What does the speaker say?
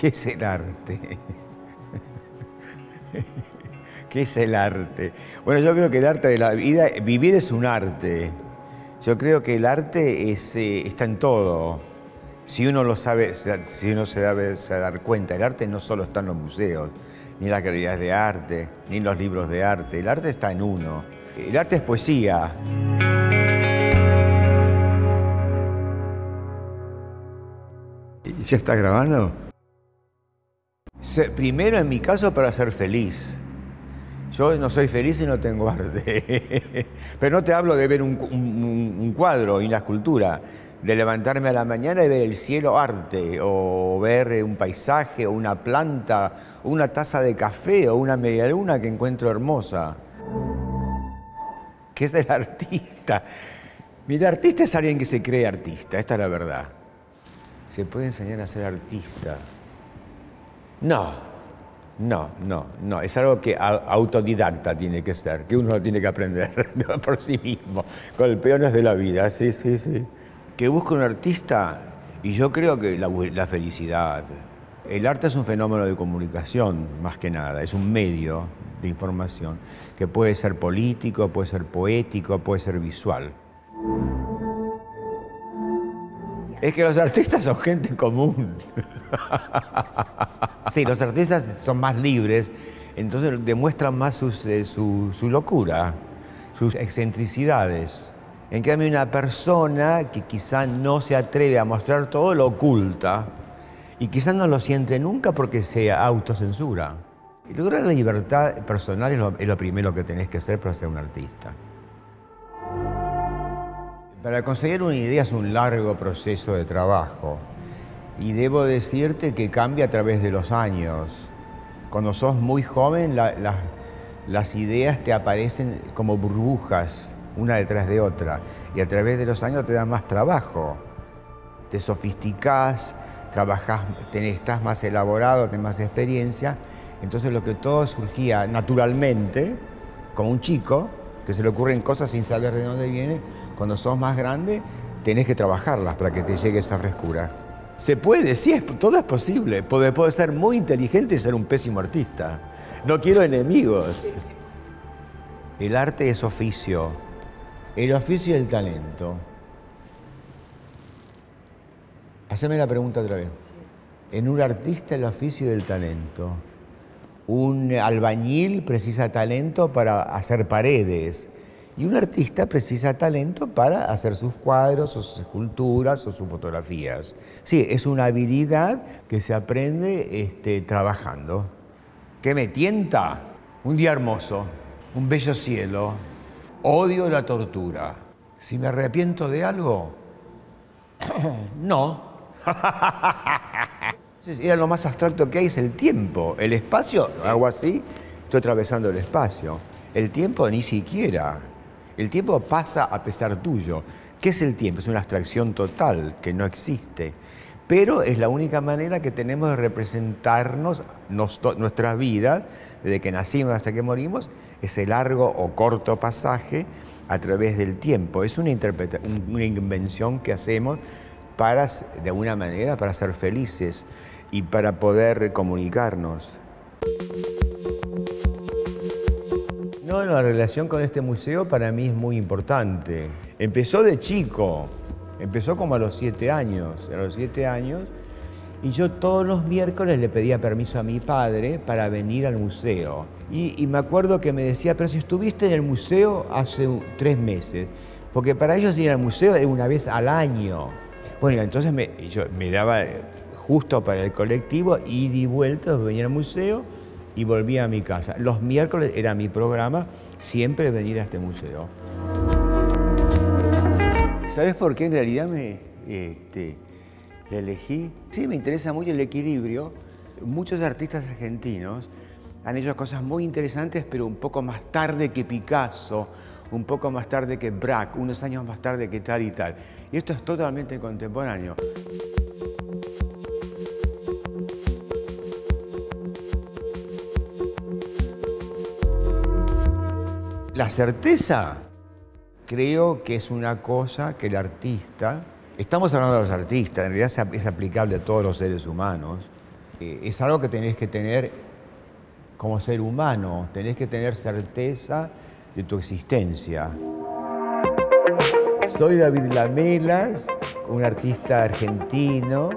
¿Qué es el arte? ¿Qué es el arte? Bueno, yo creo que el arte de la vida, vivir es un arte. Yo creo que el arte es, eh, está en todo. Si uno lo sabe, si uno se da, se dar cuenta, el arte no solo está en los museos, ni en las galerías de arte, ni en los libros de arte. El arte está en uno. El arte es poesía. ¿Ya está grabando? Primero, en mi caso, para ser feliz. Yo no soy feliz y no tengo arte. Pero no te hablo de ver un, cuadro y una escultura, de levantarme a la mañana y ver el cielo arte, o ver un paisaje, o una planta, o una taza de café, o una media luna que encuentro hermosa. ¿Qué es el artista? Mira, artista es alguien que se cree artista, esta es la verdad. ¿Se puede enseñar a ser artista? No, no, no, no. Es algo que autodidacta tiene que ser, que uno tiene que aprender por sí mismo, con el peones de la vida, sí, sí, sí. Que busca un artista, y yo creo que la, la felicidad. El arte es un fenómeno de comunicación, más que nada, es un medio de información que puede ser político, puede ser poético, puede ser visual. Es que los artistas son gente común. Sí, los artistas son más libres, entonces demuestran más eh, su, locura, sus excentricidades. En cambio, una persona que quizá no se atreve a mostrar todo lo oculta y quizás no lo siente nunca porque se autocensura. Lograr la libertad personal es lo primero que tenés que hacer para ser un artista. Para conseguir una idea es un largo proceso de trabajo y debo decirte que cambia a través de los años. Cuando sos muy joven las ideas te aparecen como burbujas una detrás de otra y a través de los años te dan más trabajo. Te sofisticás, trabajás, estás más elaborado, tenés más experiencia. Entonces lo que todo surgía naturalmente, como un chico, que se le ocurren cosas sin saber de dónde viene, cuando sos más grande tenés que trabajarlas para que te llegue esa frescura. Se puede, sí, es, todo es posible. Puede, puede ser muy inteligente y ser un pésimo artista. No quiero enemigos. El arte es oficio. El oficio y el talento. Haceme la pregunta otra vez. En un artista el oficio y el talento. Un albañil precisa talento para hacer paredes y un artista precisa talento para hacer sus cuadros o sus esculturas o sus fotografías. Sí, es una habilidad que se aprende este, trabajando. ¿Qué me tienta? Un día hermoso, un bello cielo. Odio la tortura. Si me arrepiento de algo, no. Era lo más abstracto que hay, es el tiempo. El espacio, hago así, estoy atravesando el espacio. El tiempo ni siquiera. El tiempo pasa a pesar tuyo. ¿Qué es el tiempo? Es una abstracción total que no existe. Pero es la única manera que tenemos de representarnos nuestras vidas, desde que nacimos hasta que morimos, ese largo o corto pasaje a través del tiempo. Es una, una invención que hacemos para, de alguna manera, para ser felices y para poder comunicarnos. No, la relación con este museo para mí es muy importante. Empezó de chico, empezó como a los siete años, a los siete años, y yo todos los miércoles le pedía permiso a mi padre para venir al museo. Y, me acuerdo que me decía, pero si estuviste en el museo hace tres meses, porque para ellos ir al museo es una vez al año. Bueno, entonces me, yo, me daba justo para el colectivo, y di vuelta, venir al museo y volvía a mi casa. Los miércoles era mi programa, siempre venir a este museo. ¿Sabes por qué en realidad me este, elegí? Sí, me interesa mucho el equilibrio. Muchos artistas argentinos han hecho cosas muy interesantes, pero un poco más tarde que Picasso, un poco más tarde que Braque, unos años más tarde que tal y tal. Y esto es totalmente contemporáneo. La certeza creo que es una cosa que el artista, estamos hablando de los artistas, en realidad es aplicable a todos los seres humanos, eh, es algo que tenés que tener como ser humano, tenés que tener certeza de tu existencia. Soy David Lamelas, un artista argentino